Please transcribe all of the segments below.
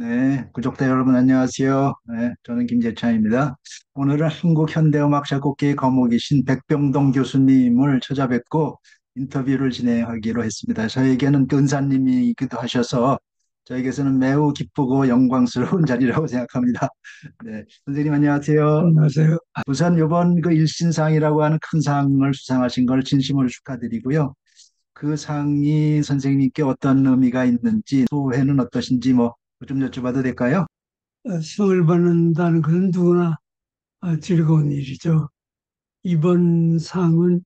네, 구독자 여러분 안녕하세요. 네, 저는 김재찬입니다. 오늘은 한국 현대음악 작곡계의 거목이신 백병동 교수님을 찾아뵙고 인터뷰를 진행하기로 했습니다. 저에게는 그 은사님이기도 하셔서 저에게서는 매우 기쁘고 영광스러운 자리라고 생각합니다. 네, 선생님 안녕하세요. 안녕하세요. 우선 이번 그 일신상이라고 하는 큰 상을 수상하신 걸 진심으로 축하드리고요. 그 상이 선생님께 어떤 의미가 있는지, 소회는 어떠신지 뭐 좀 여쭤봐도 될까요? 어, 상을 받는다는 것은 누구나 어, 즐거운 일이죠. 이번 상은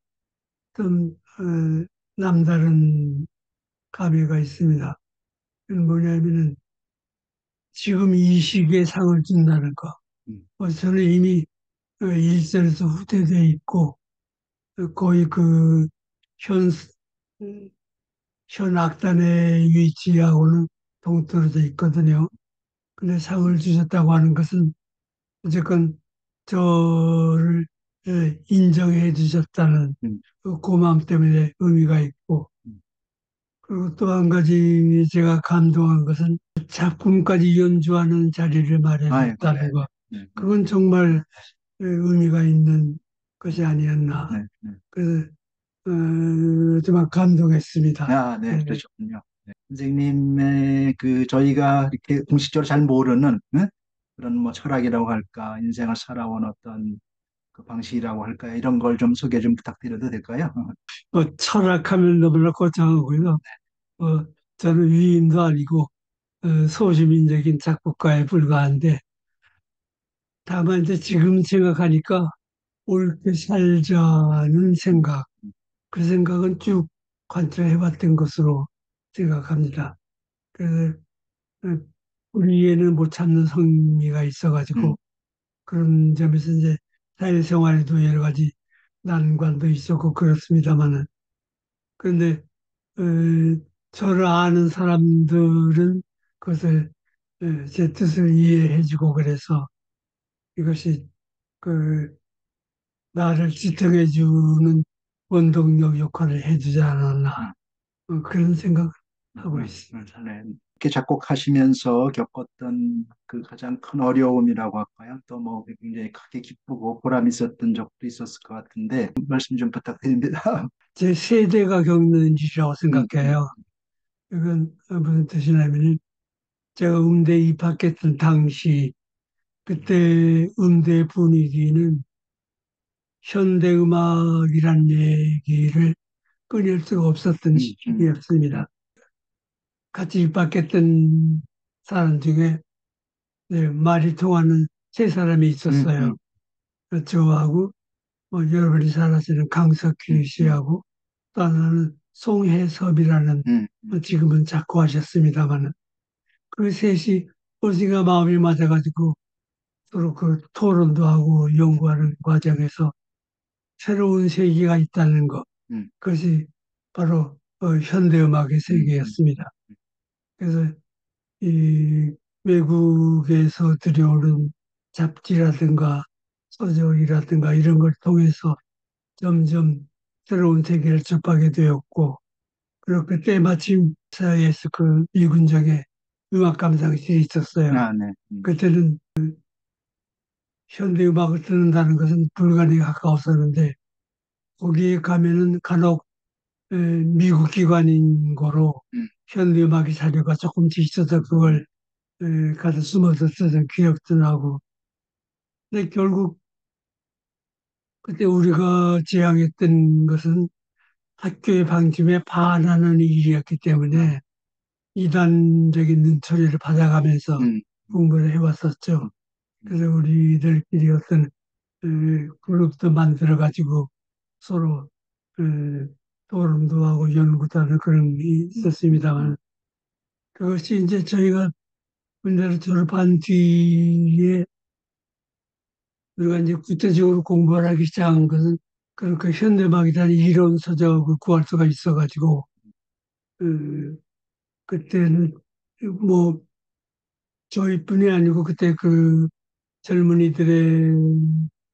좀 어, 남다른 감회가 있습니다. 뭐냐면은 지금 이 시기에 상을 준다는 거. 음. 어, 저는 이미 어, 일선에서 후퇴돼 있고 어, 거의 그 현, 현 악단의 위치하고는 동떨어져 있거든요. 근데 상을 주셨다고 하는 것은 어쨌건 저를 예, 인정해 주셨다는 음. 그 고마움 때문에 의미가 있고 음. 그리고 또 한 가지 제가 감동한 것은 작품까지 연주하는 자리를 마련했다는 아이고, 거 네, 그건 정말 예, 의미가 있는 것이 아니었나 네, 네. 그래서 어, 정말 감동했습니다. 아, 네, 네. 그러셨군요. 네. 선생님의 그 저희가 이렇게 공식적으로 잘 모르는 네? 그런 뭐 철학이라고 할까, 인생을 살아온 어떤 그 방식이라고 할까, 이런 걸 좀 소개 좀 부탁드려도 될까요? 뭐 철학하면 너무나 거창하고요. 어, 저는 위인도 아니고 어, 소시민적인 작곡가에 불과한데 다만 이제 지금 생각하니까 옳게 살자는 생각, 그 생각은 쭉 관찰해봤던 것으로 생각합니다. 그래서 어, 우리에는 못 참는 성미가 있어가지고 음. 그런 점에서 이제 사회생활에도 여러 가지 난관도 있었고 그렇습니다만은 그런데 어, 저를 아는 사람들은 그것을 어, 제 뜻을 이해해주고 그래서 이것이 그 나를 지탱해주는 원동력 역할을 해주지 않았나 어, 그런 생각을 하고 음, 있습니다. 네. 이렇게 작곡하시면서 겪었던 그 가장 큰 어려움이라고 할까요? 또 뭐 굉장히 크게 기쁘고 보람 있었던 적도 있었을 것 같은데 말씀 좀 부탁드립니다. 제 세대가 겪는 일이라고 생각해요. 이건 무슨 뜻이냐면 제가 음대 입학했던 당시 그때 음대 분위기는 현대음악이란 얘기를 끊을 수가 없었던 음, 시기였습니다. 같이 입학했던 사람 중에 네, 말이 통하는 세 사람이 있었어요. 음, 저하고 뭐 여러분이 잘 아시는 강석희 음, 씨하고 또 하나는 송혜섭이라는 음, 뭐 지금은 작고하셨습니다만은 그 셋이 어디가 마음이 맞아가지고 서로 그 토론도 하고 연구하는 과정에서 새로운 세계가 있다는 것 음, 그것이 바로 어, 현대음악의 세계였습니다. 그래서 이 외국에서 들여오는 잡지라든가 서적이라든가 이런 걸 통해서 점점 새로운 세계를 접하게 되었고 그리고 그때 마침 사이에서 그 미군정의 음악 감상실이 있었어요. 아, 네. 음, 그때는 그 현대 음악을 듣는다는 것은 불가능에 가까웠었는데 거기에 가면은 간혹 에, 미국 기관인 거로 음, 현대 음악의 자료가 조금씩 있어서 그걸 에, 가서 숨어서 쓰던 기억도 나고. 근데 결국 그때 우리가 지향했던 것은 학교의 방침에 반하는 일이었기 때문에 이단적인 눈초리를 받아가면서 음, 공부를 해왔었죠. 그래서 우리들끼리 어떤 에, 그룹도 만들어가지고 서로 에, 토론도 하고 연구도 하는 그런 게 있었습니다만 그것이 이제 저희가 군대를 졸업한 뒤에 우리가 이제 구체적으로 공부를 하기 시작한 것은 그런 그 현대막이라는 이론 서적을 구할 수가 있어가지고 그 그때는 뭐 저희뿐이 아니고 그때 그 젊은이들의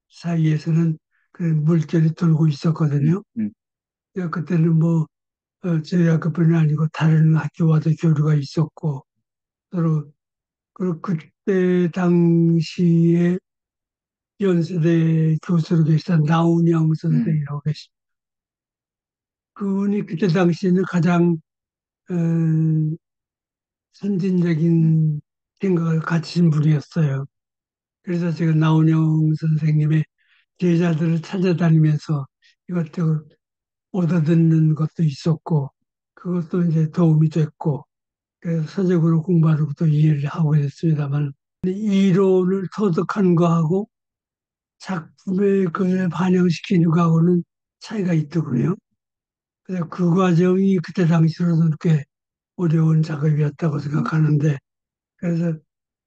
사이에서는 그 물결이 돌고 있었거든요. 음, 그러니까 그때는 뭐 어, 저희 학교뿐이 아니고 다른 학교와도 교류가 있었고 서로 그리고 그때 당시에 연세대 교수로 계시던 나운영 선생이라고 계십니다. 그분이 그때 당시에는 가장 어, 선진적인 생각을 가지신 분이었어요. 그래서 제가 나운영 선생님의 제자들을 찾아다니면서 이것저것 얻어듣는 것도 있었고, 그것도 이제 도움이 됐고, 그래서 서적으로 공부하는 것도 이해를 하고 있습니다만, 이론을 터득한 거하고 작품에 그걸 반영시키는 거하고는 차이가 있더군요. 그래서 그 과정이 그때 당시로는 꽤 어려운 작업이었다고 생각하는데, 그래서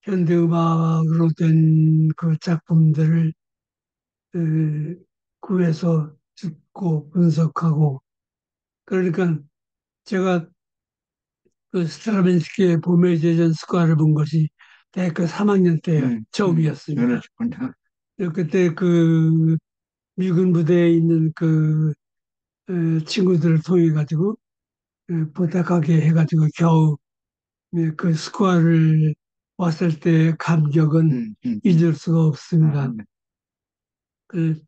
현대음악으로 된 그 작품들을 에, 구해서 듣고 분석하고, 그러니까 제가 그 스트라빈스키의 봄의 제전 스코어를 본 것이 대학교 3학년 때 음, 처음이었습니다. 그러셨군요. 그때 그 미군 부대에 있는 그 에, 친구들을 통해 가지고 에, 부탁하게 해가지고 겨우 에, 그 스코어를 왔을 때 감격은 음, 음, 잊을 수가 없습니다. 아, 네. 그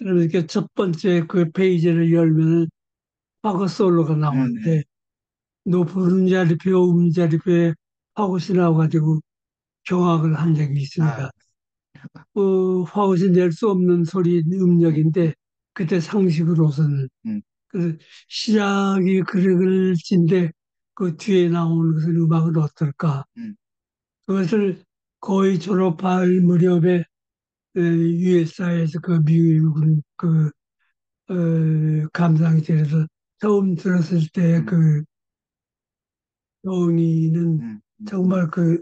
이렇게 첫 번째 그 페이지를 열면 파고 솔로가 나오는데 높은 음자리표에 음자리표에 파고시 나와가지고 경악을 한 적이 있습니다. 어, 화옷이 낼수 없는 소리 음력인데 그때 상식으로서는 음. 그 시작이 그릇인데 그 뒤에 나오는 것은 음악은 어떨까? 음. 그것을 거의 졸업할 무렵에 USA에서 그 미국은 그 어, 감상실에서 처음 들었을 때 음. 그 영희는 음, 음. 정말 그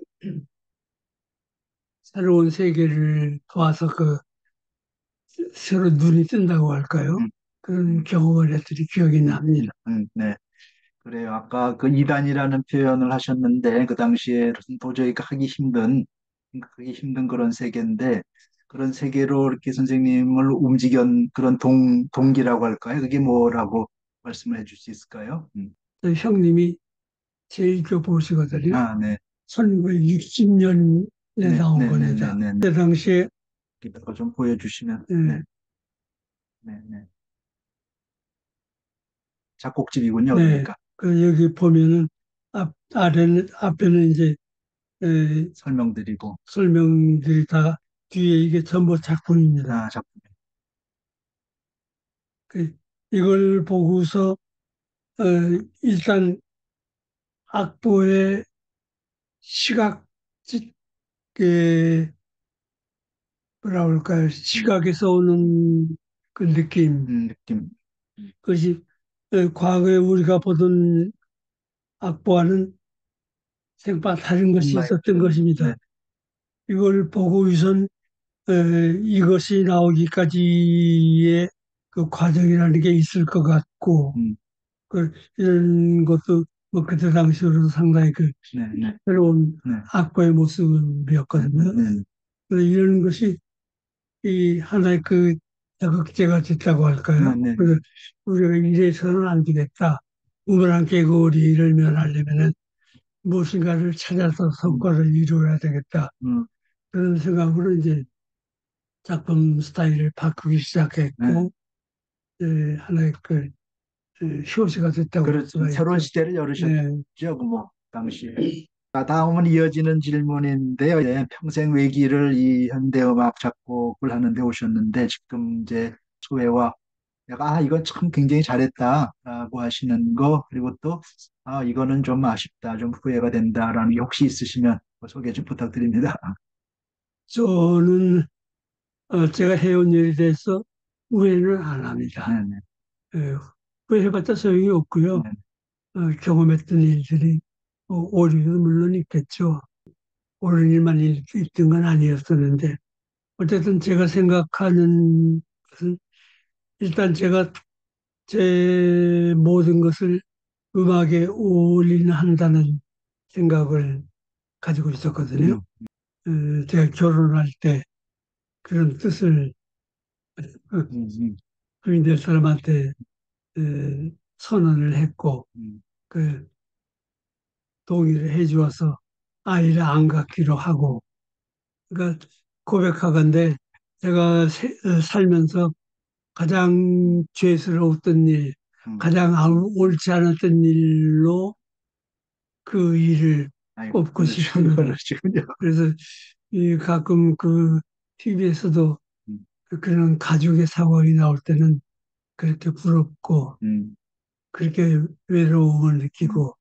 새로운 세계를 봐서 그 새로 눈이 뜬다고 할까요? 음. 그런 경험을 했더니 기억이 납니다. 음, 네. 그래요. 아까 그 이단이라는 표현을 하셨는데 그 당시에 도저히 하기 힘든 하기 힘든 그런 세계인데 그런 세계로 이렇게 선생님을 움직인 그런 동 동기라고 할까요? 그게 뭐라고 말씀을 해줄 수 있을까요? 음. 그 형님이 제일 교 보시거든요. 아, 네. 1960년에 네, 나온 네, 네, 겁니다. 네, 네, 네. 그때 당시에 이따가 좀 보여주시면 예, 네, 네, 네. 작곡집이군요. 네, 그러니까 그 여기 보면은 앞 아래는 앞에는 이제 에, 설명드리고 설명들이 다 뒤에 이게 전부 작품입니다. 아, 작품. 그 이걸 보고서 어, 일단 악보의 시각 그 뭐라 그럴까요? 시각에서 오는 그 느낌 음, 느낌. 그것이 어, 과거에 우리가 보던 악보와는 생파 다른 것이 정말, 있었던 것입니다. 네. 이걸 보고 우선 어, 이것이 나오기까지의 그 과정이라는 게 있을 것 같고 음, 그 이런 것도 뭐 그때 당시로도 상당히 그 네, 네, 새로운 네. 악보의 모습이었거든요. 네, 네. 그래서 이런 것이 이 하나의 그 자극제가 됐다고 할까요? 네, 네. 그래서 우리가 이래서는 안 되겠다. 우물안 개구리를 면하려면은 무엇인가를 찾아서 성과를 이루어야 되겠다. 음, 그런 생각으로 이제 작품 스타일을 바꾸기 시작했고, 예, 하나의 그 예, 효시가 됐다고 볼 그렇죠. 새로운. 시대를 열으셨죠, 네. 뭐 당시에. 자, 다음은 이어지는 질문인데요. 예, 평생 외기를 이 현대음악 작곡을 하는데 오셨는데 지금 이제 소회와 내가 아 이건 참 굉장히 잘했다라고 하시는 거 그리고 또 아 이거는 좀 아쉽다, 좀 후회가 된다라는 게 혹시 있으시면 소개 좀 부탁드립니다. 저는 어, 제가 해온 일에 대해서 후회는 안 합니다. 예, 후회해봤자 소용이 없고요. 네. 어, 경험했던 일들이 어, 오류도 물론 있겠죠. 옳은 일만 있- 있던 건 아니었었는데 어쨌든 제가 생각하는 것은 일단 제가 제 모든 것을 음악에 올인한다는 생각을 가지고 있었거든요. 어, 제가 결혼할 때 그런 뜻을 어, 음, 음, 사람한테 어, 선언을 했고 음. 그 동의를 해주어서 아이를 안 갖기로 하고, 그러니까 고백하건대 제가 세- 어, 살면서 가장 죄스러웠던 일, 음. 가장 안- 옳지 않았던 일로 그 일을 아이고, 꼽고 싶은 그러시군요. 그래서 이 가끔 그 TV에서도 음. 그런 가족의 상황이 나올 때는 그렇게 부럽고 음, 그렇게 외로움을 느끼고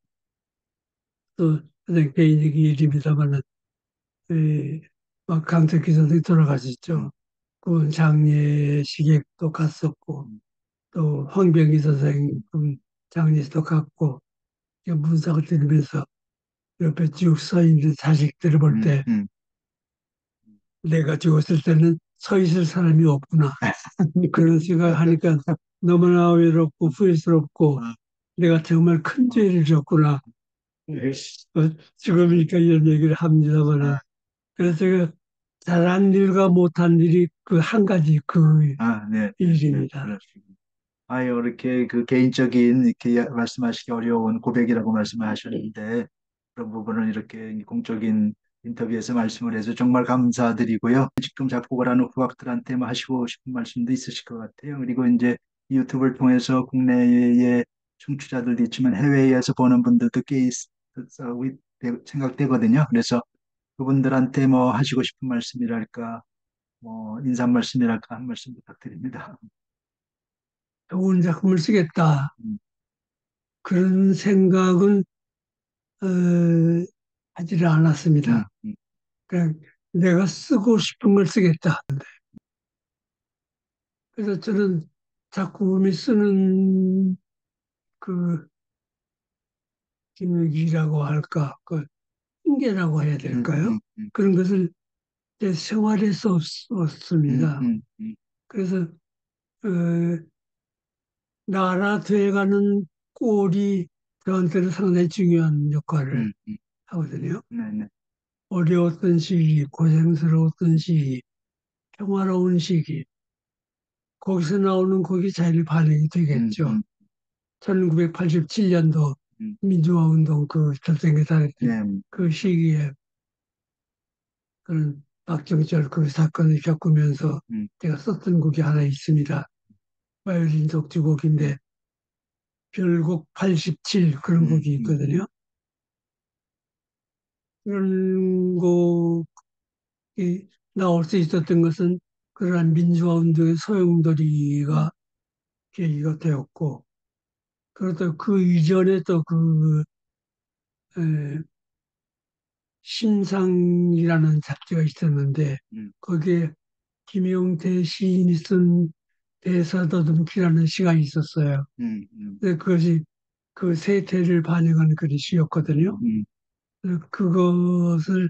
또 그냥 개인적인 일입니다만은 이, 막 강택기 선생이 돌아가셨죠. 음. 그 장례식에도 갔었고 음. 또 황병기 선생 그 장례식도 갔고 문상을 들으면서 옆에 쭉 서 있는 자식들을 볼 음, 때 음. 내가 죽었을 때는 서 있을 사람이 없구나 그런 생각하니까 너무나 외롭고 후회스럽고 아. 내가 정말 큰 죄를 졌구나 어, 지금이니까 이런 얘기를 합니다만 아. 그래서 제가 잘한 일과 못한 일이 그 한 가지 그 아, 네. 일입니다. 그러시군요. 아유, 이렇게 그 개인적인 이렇게 말씀하시기 어려운 고백이라고 말씀하셨는데 그런 부분을 이렇게 공적인 인터뷰에서 말씀을 해서 정말 감사드리고요. 지금 작곡을 하는 후학들한테 뭐 하시고 싶은 말씀도 있으실 것 같아요. 그리고 이제 이 유튜브를 통해서 국내의 청취자들도 있지만 해외에서 보는 분들도 꽤 있다고 생각되거든요. 그래서 그분들한테 뭐 하시고 싶은 말씀이랄까, 뭐 인사 말씀이랄까 한 말씀 부탁드립니다. 좋은 작품을 쓰겠다. 음. 그런 생각은 어, 하지를 않았습니다. 음, 음. 그냥 내가 쓰고 싶은 걸 쓰겠다. 그래서 저는 작품이 쓰는 그 기능이라고 할까, 그 핑계라고 해야 될까요? 음, 음, 그런 것을 제 생활에 썼습니다. 음, 음, 음, 그래서 어, 나라 돼가는 꼴이 저한테는 상당히 중요한 역할을 음, 음. 하거든요. 네, 네. 어려웠던 시기, 고생스러웠던 시기, 평화로운 시기, 거기서 나오는 곡이 잘 반영이 되겠죠. 음, 음, 1987년도 음. 민주화 운동 그 달했던 네, 음, 그 시기에 그런 박정철 그 사건을 겪으면서 음, 제가 썼던 곡이 하나 있습니다. 바이올린 독주곡인데 별곡 87 그런 음, 곡이 음. 있거든요. 그런 곡이 나올 수 있었던 것은 그러한 민주화 운동의 소용돌이가 계기가 되었고 그렇다 그 이전에 또그 심상이라는 잡지가 있었는데 음. 거기에 김용태 시인이 쓴 대사더듬기라는 시간이 있었어요. 음, 음, 근데 그것이 그 세태를 반영하는 그런 시였거든요. 음, 그것을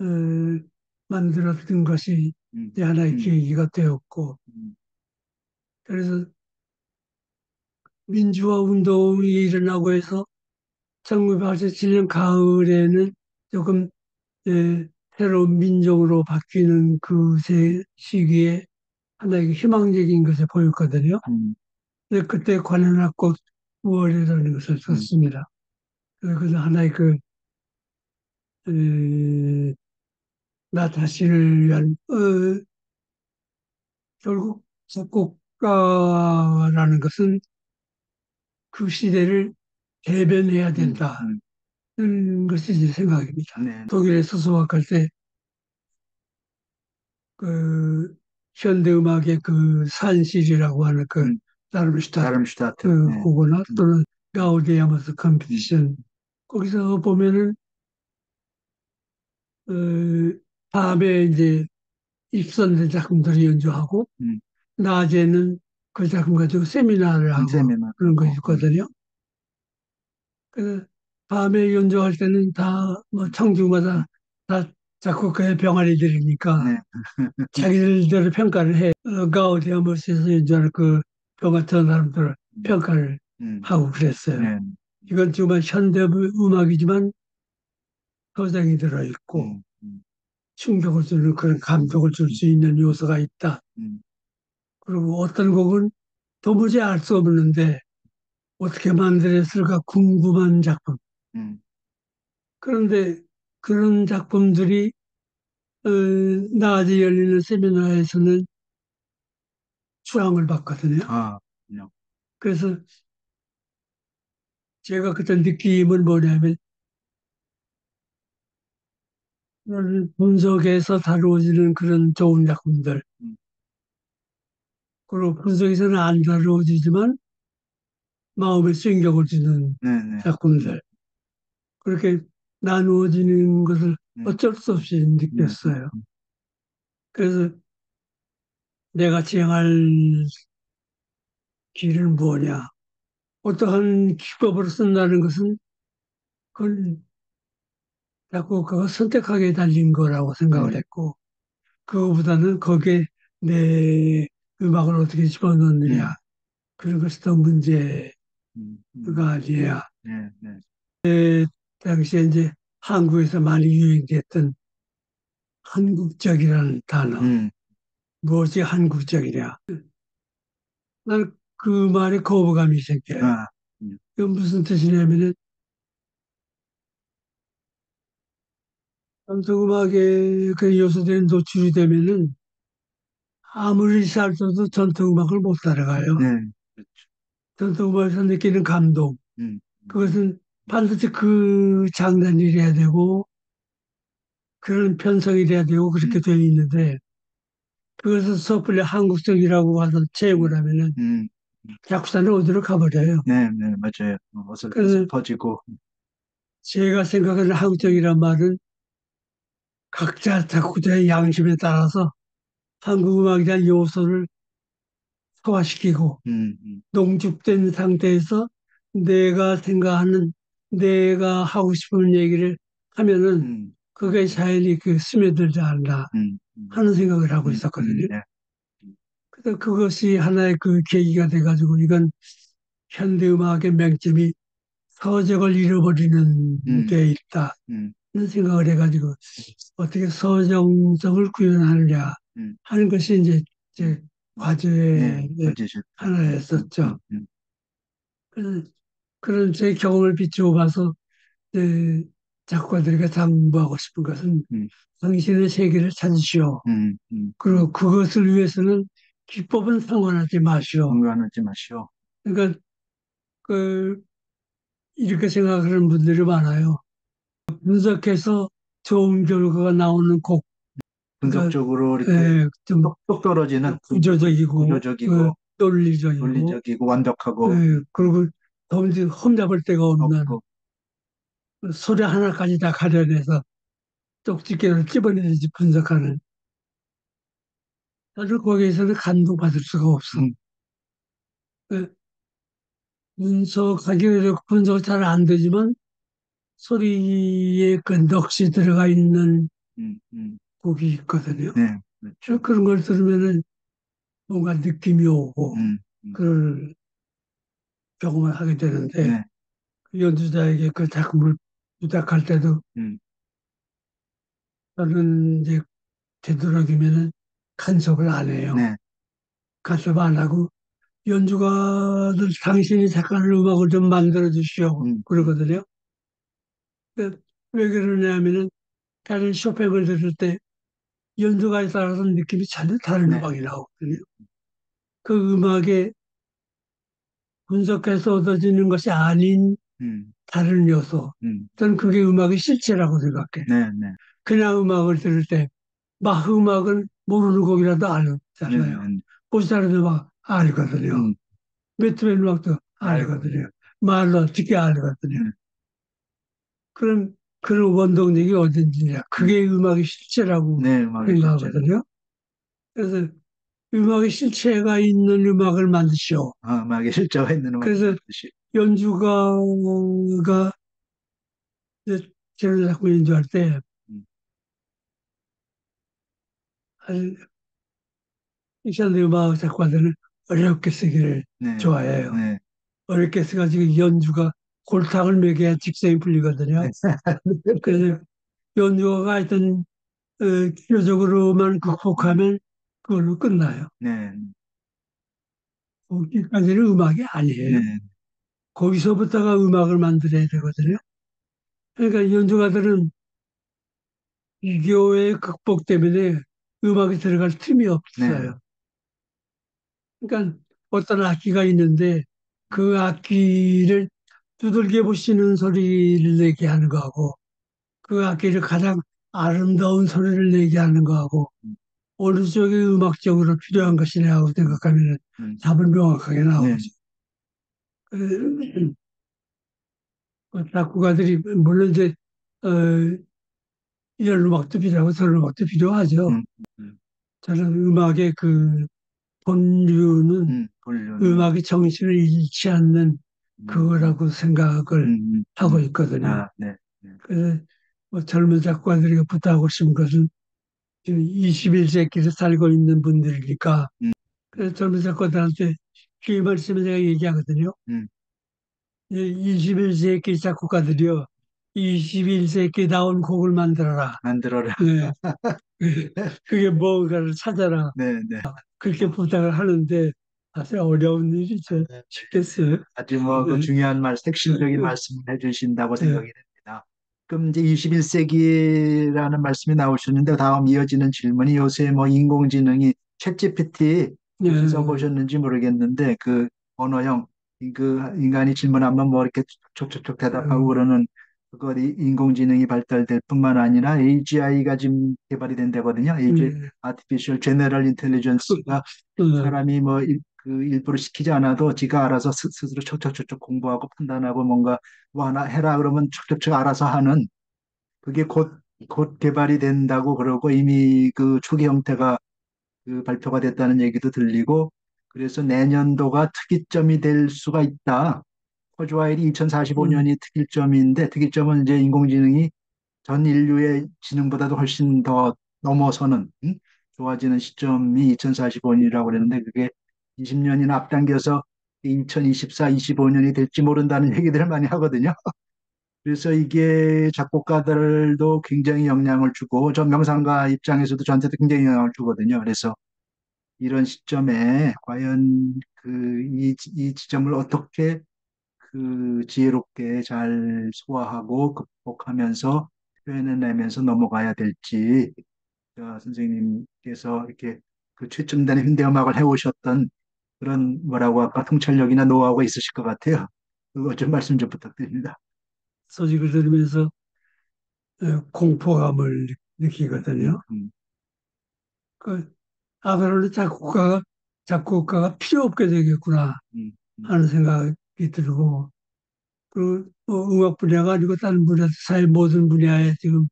어, 만들었던 것이 음, 하나의 음, 계기가 되었고. 음, 그래서 민주화 운동이 일어나고 해서 1987년 가을에는 조금 예, 새로운 민족으로 바뀌는 그 세- 시기에 하나의 희망적인 것을 보였거든요. 음, 근데 그때 관현악곡 9월이라는 것을 썼습니다. 그래서 하나의 그, 에, 나 자신을 위한, 어, 결국 작곡가라는 것은 그 시대를 대변해야 음, 된다는 음. 것이 제 생각입니다. 네, 독일에서 수학할 때, 그, 현대음악의 그 산실이라고 하는 그, 음. 다름슈타트 다름슈타트. 그 네. 호거나 음. 또는 가우디아마스 컴피티션 거기서 보면은 어, 밤에 이제 입선된 작품들을 연주하고 음. 낮에는 그 작품 가지고 세미나를 하고 세미나. 그런 거 어, 있거든요. 그래서 밤에 연주할 때는 다 뭐 청중마다 다 작곡가의 병아리들이니까 네. 자기들대로 평가를 해. 어, 가우디아마스에서 연주하는 그 병같은 사람들을 평가를 음. 하고 그랬어요. 네. 이건 정말 현대 음악이지만 서장이 들어있고 음, 음, 충격을 주는 그런 감동을 줄 수 있는 요소가 있다. 음, 그리고 어떤 곡은 도무지 알 수 없는데 어떻게 만들었을까 궁금한 작품. 음, 그런데 그런 작품들이 어, 낮에 열리는 세미나에서는 수상을 받거든요. 아. 그래서 제가 그때 느낌은 뭐냐면 그런 분석에서 다루어지는 그런 좋은 작품들 음, 그리고 분석에서는 안 다루어지지만 마음에 충격을 주는 네네. 작품들 그렇게 나누어지는 것을 음, 어쩔 수 없이 음, 느꼈어요. 음, 그래서 내가 지향할 길은 뭐냐? 어떠한 기법으로 쓴다는 것은 그건 자꾸 그거 선택하게 달린 거라고 생각을 음, 했고, 그거보다는 거기에 내 음악을 어떻게 집어넣느냐, 음, 그런 것이 더 문제가 음, 음, 아니야. 네, 네. 당시에 이제 한국에서 많이 유행됐던 한국적이라는 단어, 음, 무엇이 한국적이냐. 난 그 말에 거부감이 생겨요. 아, 음, 이건 무슨 뜻이냐면은, 전통음악에 그 요소들이 노출이 되면은 아무리 잘 써도 전통음악을 못 따라가요. 네, 그렇죠. 전통음악에서 느끼는 감동, 음, 그것은 반드시 그 장단이래야 되고, 그런 편성이래야 되고, 그렇게 음, 되어 있는데, 그것을 섣불리 한국적이라고 와서 음, 채우고 나면은 음, 작사는 어디로 가버려요. 네, 네, 맞아요. 어, 그래서 어설퍼지고, 제가 생각하는 한국적이란 말은 각자 작곡자의 양심에 따라서 한국 음악에 대한 요소를 소화시키고 음, 음, 농축된 상태에서 내가 생각하는 내가 하고 싶은 얘기를 하면은 음, 그게 자연히 그 스며들지 않나 음, 음, 하는 생각을 하고 있었거든요. 네, 그래서 그것이 하나의 그 계기가 돼가지고 이건 현대음악의 맹점이 서적을 잃어버리는 음, 데 있다는 음, 생각을 해가지고 어떻게 서정성을 구현하느냐 음, 하는 것이 이제 제 음, 네, 과제의. 음, 하나였었죠. 음, 음, 그래서 그런 제 경험을 비추어 봐서 에, 작가들에게 당부하고 싶은 것은 음, 당신의 세계를 찾으시오. 음, 음, 음. 그리고 그것을 위해서는 기법은 상관하지 마시오. 공유하지 마시오. 그러니까 그 이렇게 생각하는 분들이 많아요. 분석해서 좋은 결과가 나오는 곡, 그러니까 분석적으로 이렇게 에, 좀 똑똑 떨어지는 구조적이고 그 구조적이고 논리적이고. 논리적이고 완벽하고. 에, 그리고 도무지 험잡을 데가 없는 없고. 소리 하나까지 다 가려내서 쪽집게를 집어내듯이 분석하는. 사실 거기에서는 감동받을 수가 없어. 음, 그 분석하기 어렵고 분석 잘 안 되지만 소리에 그 넋이 들어가 있는 음, 음. 곡이 있거든요. 네, 저 그렇죠. 그런 걸 들으면은 뭔가 느낌이 오고 음, 음, 그런 경험을 하게 되는데 네, 그 연주자에게 그 작품을 부탁할 때도 음, 저는 이제 되도록이면은 간섭을 안 해요. 네, 간섭 안 하고 연주가들 당신이 작가를 음악을 좀 만들어 주시오 음, 음, 그러거든요. 그 왜 그러냐면은 다른 쇼팽을 들을 때 연주가에 따라서 느낌이 전혀 다른 네, 음악이 나오거든요. 그 음악에 분석해서 얻어지는 것이 아닌 음, 다른 요소. 음, 저는 그게 음악의 실체라고 생각해. 네, 네, 그냥 음악을 들을 때, 막 음악은 모르는 곡이라도 네, 알잖아요. 네, 보살의 음악 알거든요. 음, 베토벤 음악도 알거든요. 말로 듣게 알거든요. 음, 그런, 그런 원동력이 어딘지냐. 음, 그게 음악의 실체라고 네, 음악의. 생각하거든요. 그래서 음악의 실체가 있는 음악을 만드시오. 아, 음악의 실제가 있는 음악 그래서 뜻이. 연주가가 제를 자꾸 연주할 때 음, 아주 이찬 음악 작가들은 어렵게 쓰기를 네, 좋아해요. 네, 어렵게 써가지고 연주가 골탕을 먹여야 직성이 풀리거든요. 네, 그래서 연주가 하여튼 어, 기초적으로만 극복하면 그걸로 끝나요. 네, 거기까지는 음악이 아니에요. 네, 거기서부터가 음악을 만들어야 되거든요. 그러니까 연주가들은 이교의 극복 때문에 음악이 들어갈 틈이 네. 없어요. 그러니까 어떤 악기가 있는데 그 악기를 두들겨 보시는 소리를 내게 하는 거하고 그 악기를 가장 아름다운 소리를 내게 하는 거하고 어느 쪽이 음악적으로 필요한 것이냐고 생각하면 음. 답은 명확하게 네. 나오죠. 그, 그 작곡가들이 물론 이제 어, 이런 음악도 필요하고 저런 음악도 필요하죠. 음, 음. 저는 음악의 그 본류는 음, 본류는. 음악의 정신을 잃지 않는 음. 그거라고 생각을 음, 음, 하고 음. 있거든요. 아, 네. 그래서 뭐 젊은 작곡가들에게 부탁하고 싶은 것은 지금 21세기를 살고 있는 분들이니까 음. 그래서 젊은 작곡가들한테 그 말씀을 제가 얘기하거든요. 음. 21세기 작곡가들이요. 21세기 나온 곡을 만들어라. 만들어라. 네. 그게 뭔가를 찾아라. 네, 네. 그렇게 부탁을 하는데 사실 어려운 일이 죠. 쉽겠어요. 아주 뭐, 그 네. 중요한 말, 핵심적인 네. 말씀을 해주신다고 네. 생각이 됩니다. 그럼 이제 21세기라는 말씀이 나오셨는데, 다음 이어지는 질문이 요새 뭐 인공지능이 챗GPT 네. 써보셨는지 모르겠는데, 그 언어형, 그 인간이 질문하면 뭐 이렇게 촉촉촉 대답하고 음. 그러는 그거 이 인공지능이 발달될 뿐만 아니라 AGI가 지금 개발이 된다거든요. AGI, 네. Artificial General Intelligence가 네. 사람이 뭐, 일, 그 일부러 시키지 않아도 지가 알아서 스, 스스로 척척척척 공부하고 판단하고 뭔가 뭐 하나 해라 그러면 척척척 알아서 하는 그게 곧, 곧 개발이 된다고 그러고 이미 그 초기 형태가 그 발표가 됐다는 얘기도 들리고 그래서 내년도가 특이점이 될 수가 있다. 코주와일이 2045년이 특이점인데 특이점은 이제 인공지능이 전 인류의 지능보다도 훨씬 더 넘어서는 음? 좋아지는 시점이 2045년이라고 그랬는데 그게 20년이나 앞당겨서 2024, 25년이 될지 모른다는 얘기들을 많이 하거든요. 그래서 이게 작곡가들도 굉장히 영향을 주고 저 명상가 입장에서도 저한테도 굉장히 영향을 주거든요. 그래서 이런 시점에 과연 그 이, 이 지점을 어떻게 그 지혜롭게 잘 소화하고 극복하면서 표현해내면서 넘어가야 될지 어, 선생님께서 이렇게 그 최첨단의 현대음악을 해오셨던 그런 뭐라고 할까 통찰력이나 노하우가 있으실 것 같아요. 그거 좀 말씀 좀 부탁드립니다. 소식을 들으면서 어, 공포감을 느끼거든요. 음, 그 앞으로는 작곡가가 작곡가가 필요 없게 되겠구나 음, 음, 하는 생각이 들고 그뭐 음악 분야가 아니고 다른 분야 사회 모든 분야에 지금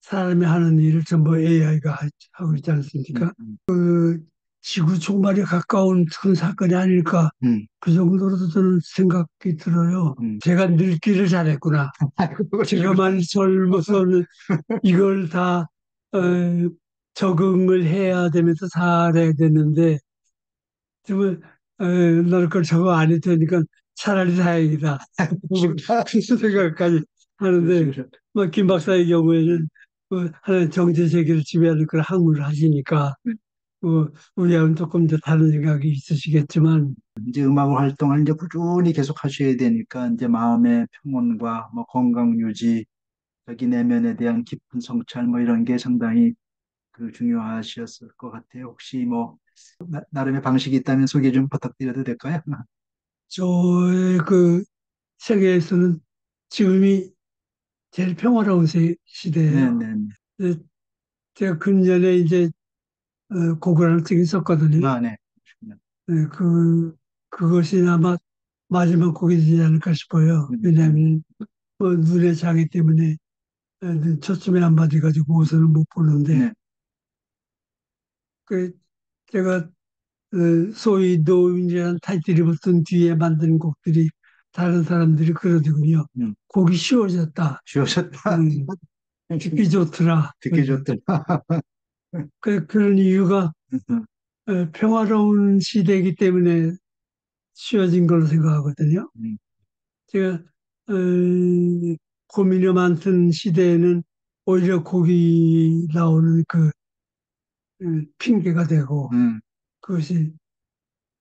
사람이 하는 일을 전부 AI가 하고 있지 않습니까? 음, 지구 종말에 가까운 그런 사건이 아닐까 음, 그 정도로도 저는 생각이 들어요. 음. 제가 늙기를 잘했구나. 아이고, 그거 제가 많이 젊어서는 이걸 다 어, 적응을 해야 되면서 살아야 되는데 정말 어, 너를 걸 적응 안 해도 되니까 차라리 다행이다. 그런 생각까지 하는데 뭐김 박사의 경우에는 뭐 하나의 정제 세계를 지배하는 그런 학문을 하시니까 뭐 우리하고는 조금 더 다른 생각이 있으시겠지만 이제 음악 활동을 이제 꾸준히 계속 하셔야 되니까 이제 마음의 평온과 뭐 건강 유지, 자기 내면에 대한 깊은 성찰 뭐 이런 게 상당히 그 중요하셨을 것 같아요. 혹시 뭐 나, 나름의 방식이 있다면 소개 좀 부탁드려도 될까요? 저의 그 세계에서는 지금이 제일 평화로운 세- 시대예요. 네네. 근데 제가 금년에 이제 어, 곡을 하나 쓰긴 썼거든요. 아, 네. 네, 그 그것이 아마 마지막 곡이 되지 않을까 싶어요. 음. 왜냐하면 뭐 눈의 장애 때문에 어, 눈 초점이 안 맞아가지고 우선은 못 보는데 네. 그 제가 어, 소위 노인이라는 타이틀이 붙은 뒤에 만든 곡들이 다른 사람들이 그러더군요. 음. 곡이 쉬워졌다. 쉬우셨다. 음, 듣기 좋더라. 듣기 좋더라. 그, 그런 이유가 어, 평화로운 시대이기 때문에 쉬워진 걸로 생각하거든요. 음. 제가 어, 고민이 많던 시대에는 오히려 곡이 나오는 그 어, 핑계가 되고 음. 그것이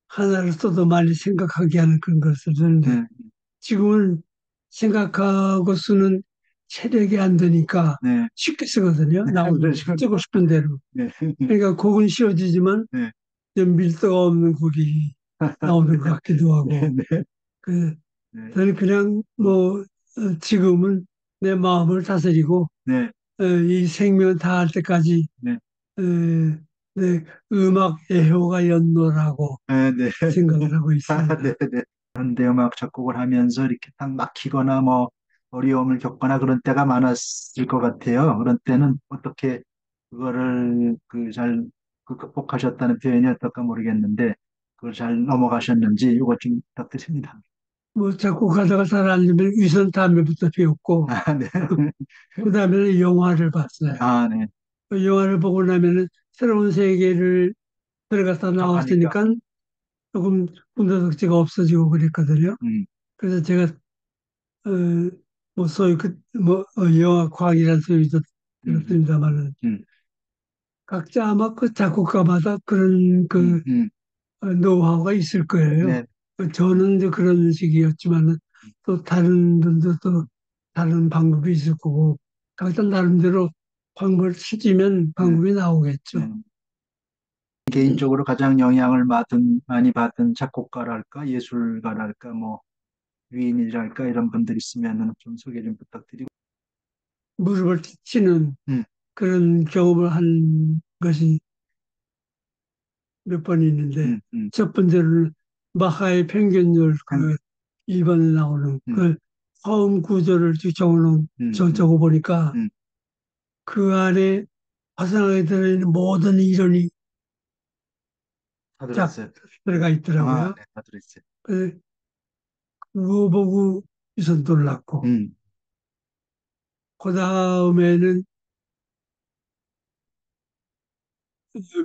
하나를 써도 많이 생각하게 하는 그런 것을 쓰는데 네. 지금은 생각하고 쓰는 체력이 안 되니까 네. 쉽게 쓰거든요. 나오면 그러시군요. 쓰고 싶은 대로. 네. 그러니까 곡은 씌워지지만 네. 좀 밀도가 없는 곡이 나오는 것 같기도 하고. 네. 네. 그 네. 저는 그냥 뭐 어, 지금은 내 마음을 다스리고 네. 어, 이 생명 다할 때까지 네. 어, 네, 음악 애호가 연노라고 네. 네. 생각을 하고 아, 있습니다. 네, 네. 현대 음악 작곡을 하면서 이렇게 딱 막히거나 뭐 어려움을 겪거나 그런 때가 많았을 것 같아요. 그런 때는 어떻게 그거를 그 잘 극복하셨다는 표현이 어떨까 모르겠는데 그걸 잘 넘어가셨는지 이것 좀 부탁드립니다. 뭐잘안 되면 위선 담배부터 피웠고 아, 네. 그 다음에는 영화를 봤어요. 아, 네. 그 영화를 보고 나면은 새로운 세계를 들어갔다. 나왔으니까 조금 군더덕지가 없어지고 그랬거든요. 음, 그래서 제가 어, 뭐 소위 그뭐 어, 영화 과학이라는 소리도 음, 들었습니다만은 음, 각자 아마 그 작곡가마다 그런 그 음, 음. 어, 노하우가 있을 거예요. 네. 어, 저는 이제 그런 식이었지만은 또 다른 분도 또 다른 방법이 있을 거고 각자 나름대로 방법을 찾으면 방법이 나오겠죠. 네. 개인적으로 가장 영향을 받은, 많이 받은 작곡가랄까, 예술가랄까, 뭐, 위인이랄까, 이런 분들 있으면 좀 소개 좀 부탁드리고. 무릎을 치는 음, 그런 경험을 한 것이 몇 번 있는데 음, 음, 첫 번째로는 마하의 평균율 그 음, 2번에 나오는 음, 그 화음 구조를 쭉 적어놓은 음, 저 음, 보니까 음. 그 안에 화성하게 들어있는 모든 이론이 다. 들어가 아, 있더라고요. 네, 다 들었어요. 그 그거 보고 우선 놀랐고 음, 그 다음에는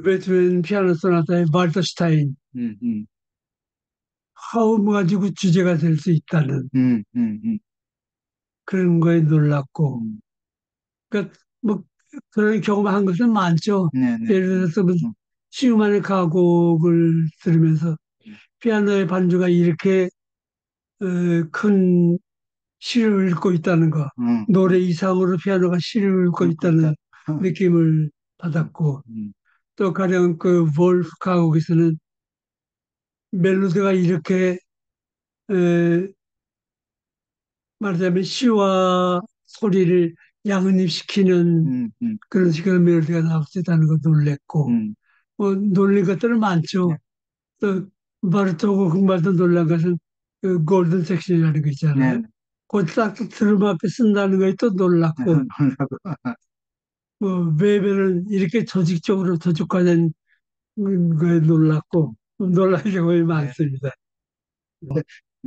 베토벤 피아노 소나타의 발터슈타인 음, 음, 화음 가지고 주제가 될 수 있다는 음, 음, 음, 그런 거에 놀랐고 음. 그러니까 뭐 그런 경험한 것은 많죠. 네, 네. 예를 들어서 뭐 음, 시우만의 가곡을 들으면서 음, 피아노의 반주가 이렇게 어, 큰 시를 읽고 있다는 거, 음, 노래 이상으로 피아노가 시를 읽고 음, 있다는 음, 느낌을 받았고 음, 또 가령 그 볼프 가곡에서는 멜로디가 이렇게 에, 말하자면 시와 소리를 양립시키는 음, 음, 그런 식의 멜로디가 나올 수 있다는 거 놀랬고 음. 뭐 놀린 것들은 네, 많죠. 또 바르토고 금발도 놀란 것은 그 골든 섹션이라는 거 네, 있잖아요. 그딱 드럼 앞에 쓴다는 거에 또 놀랐고 뭐 베베는 이렇게 조직적으로 조직화된 거에 놀랐고 놀랄 경우가 네. 많습니다.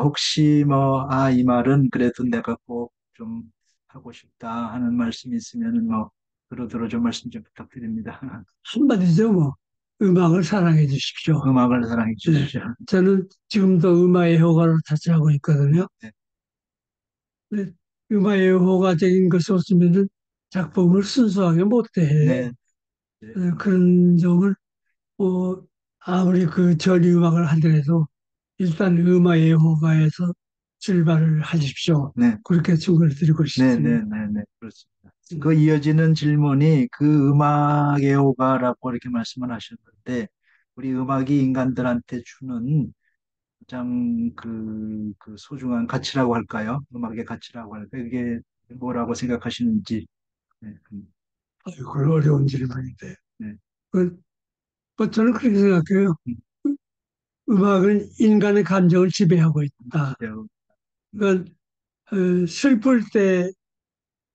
혹시 뭐, 아, 이 말은 그래도 내가 꼭 좀 하고 싶다 하는 말씀이 있으면 뭐, 두루두루 좀 말씀 좀 부탁드립니다. 한마디죠 뭐 음악을 사랑해 주십시오. 음악을 사랑해 네. 주십시오. 저는 지금도 음악의 효과를 자처하고 있거든요. 네, 근데 음악의 효과적인 것이 없으면 작품을 순수하게 못해. 네, 네, 어, 그런 점을 뭐 아무리 그 전위 음악을 하더라도 일단 음악의 효과에서 출발을 하십시오. 네, 그렇게 충고를 드리고 네, 네, 싶습니다. 네, 네, 그렇습니다. 그 이어지는 질문이 그 음악의 효과라고 이렇게 말씀을 하셨는데, 우리 음악이 인간들한테 주는 가장 그, 그 소중한 가치라고 할까요? 음악의 가치라고 할까요? 이게 뭐라고 생각하시는지. 네, 음, 아이고, 그 어려운 질문인데. 네, 그, 뭐 저는 그렇게 생각해요. 음, 음악은 인간의 감정을 지배하고 있다. 네, 그러니까 어, 슬플 때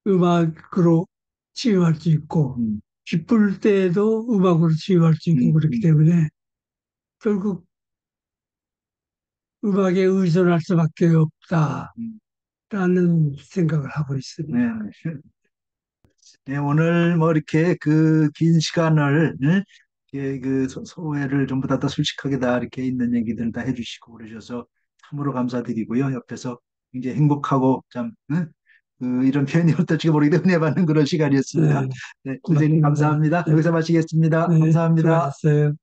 음악으로 치유할 수 있고 음, 기쁠 때도 음악으로 치유할 수 있고 음, 그렇기 음, 때문에 결국 음악에 의존할 수밖에 음. 없다라는 생각을 하고 있습니다. 네, 네. 네, 오늘 뭐 이렇게 그 긴 시간을 응? 그 소- 소회를 전부 다, 다 솔직하게 다 이렇게 있는 얘기들 다 해주시고 그러셔서 참으로 감사드리고요. 옆에서 굉장히 행복하고 참 응? 그 이런 표현이 어떨지 모르겠는데 은혜 받는 그런 시간이었습니다. 네, 네, 선생님. 감사합니다. 네, 여기서 마치겠습니다. 네, 감사합니다. 수고하셨어요.